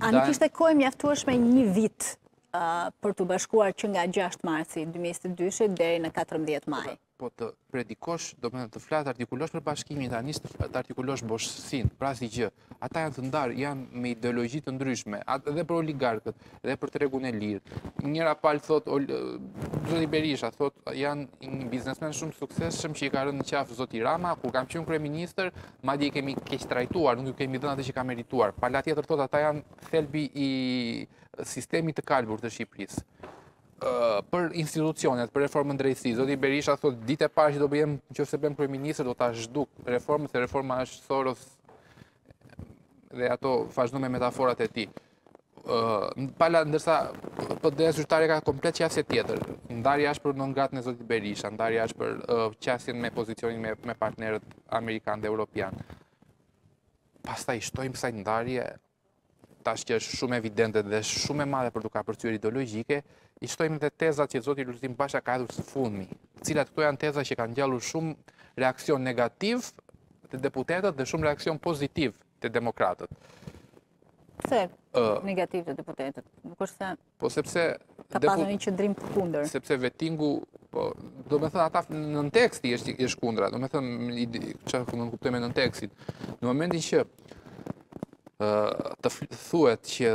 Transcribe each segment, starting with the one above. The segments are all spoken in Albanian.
A nuk ishte kohë e mjaftueshme një vit për të bashkuar që nga 6 marsi 2022 deri në 14 maj? Po të predikosh, domethënë të flasësh, të artikulosh për bashkimin, tani është të artikulosh boshësin, pra si gjë, ata janë të ndarë, janë me ideologji të ndryshme, dhe për oligarkët, dhe për tregun e lirë. Njëra palë thot, Zoti Berisha, thot, janë një biznesmen shumë suksesshëm që i ka rënë në qafë Zoti Rama, kur kam qënë kryeministër, madje i kemi keqtrajtuar, nuk i kemi dhënë atë që ka merituar. Pala tjetër thotë ata janë thelbi i sistemit të kalbur të Shqipërisë. Për institucionet, për reformën në drejtësi, zoti Berisha thotë ditën e parë që do bëhem, nëse bëhem kryeministër do ta zhduk reformën, se reforma është Soros dhe ato vazhdon me metaforat e tij. pala ndërsa PD-ja zyrtare ka komplet qasje tjetër. Ndarja është për non gratën e Zotit Berisha, ndarja është për qasjen me pozicionin me partnerët amerikanë dhe europianë. Pastaj i shtojmë kësaj ndarje, tash që është shumë evidente dhe shumë e madhe për shkak të arsyeve ideologjike, i shtojmë dhe tezat që Zoti Lulzim Basha ka hedhur së fundmi. Cilat këto janë tezat që kanë ngjallur shumë reaksion negativ te deputetët dhe shumë reaksion pozitiv te demokratët. Pse negativ te deputetët? Nuk është se... Po sepse... Ka pasur një qëndrim kundër. Sepse vetingu... Po, domethënë, ata nënteksti është kundra. Domethënë, që ne e kuptojmë nëntekstin. Në momentin që të thuet që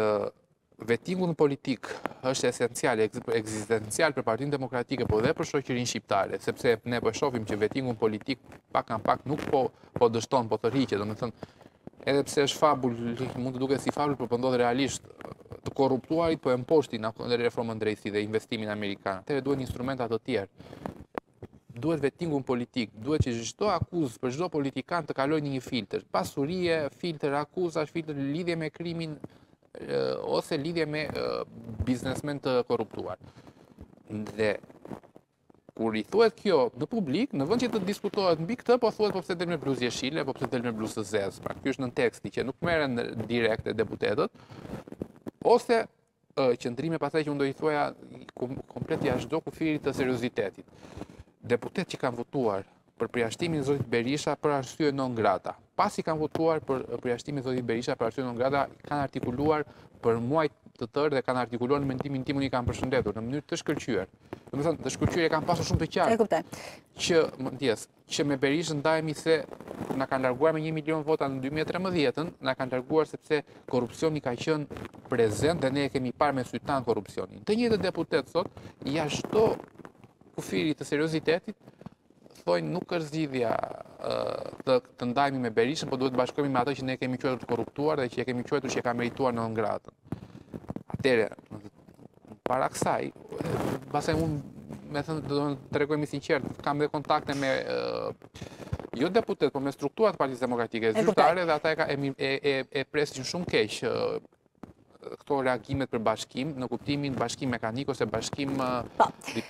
vetingu në politikë është esencial, ekzistencial për partinë demokratike, po dhe për shoqërinë shqiptare, sepse ne po e shofim që vetingu në politikë pak nga pak nuk po, po dështon, po tërhiqet, domethënë, edhe pse është fabulë, mund të duket si fabulë, por po ndodh realisht të korruptuarit po e mposhtin reformën në drejtësi dhe investimin amerikan. Atëherë duhen instrumenta të tjerë. Duhet vetingu në politikë, duhet që çdo akuzë për çdo politikan të kalojë në një filtër pasurie, filtër akuzash, filtër lidhje me krimin ose lidhje me biznesmenë të korruptuar. Dhe Kur i thuhet kjo në publik, në vend që të diskutohet mbi këtë, po thuhet po pse del me bluzë jeshile, po pse del me bluzë të zezë. Pra ky është nënteksti që nuk merren direkt deputetët. Ose qëndrime pastaj që unë do i thoja komplet jashtë çdo kufirit të seriozitetit. Deputetë që kanë votuar për përjashtimin e zotit Berisha për arsye non grata. Pasi kanë votuar për përjashtimin e zotit Berisha për arsye non grata, kanë artikuluar për muaj të tërë dhe kanë artikuluar në mendimin tim unë i kam përshëndetur në mënyrë të shkëlqyer. Domethënë të shkëlqyer e kanë pasur shumë të qartë. E kuptoj. Që më ndjeni, që me Berishën ndajemi se na kanë larguar me 1 milion vota në 2013-ën, na kanë larguar sepse korrupsioni ka qenë prezent dhe ne e kemi parë me sytë tanë korrupsionin. Të njëjtët deputetë sot ja çdo Kufiri të seriozitetit, thojnë nuk është zgjidhja të, të ndajmi me Berishën, por duhet të bashkohemi me ato që ne kemi quajtur të korruptuar dhe që e kemi quajtur që e ka merituar non gratën. Atëre, para kësaj, pastaj unë me thënë do të tregohem i sinqertë, kam dhe kontakte me jo deputet, por me strukturat e Partisë Demokratike, zyrtare dhe ata e ka e e presin shumë keq këto reagimet për bashkim, në kuptimin bashkim mekanik ose bashkim po.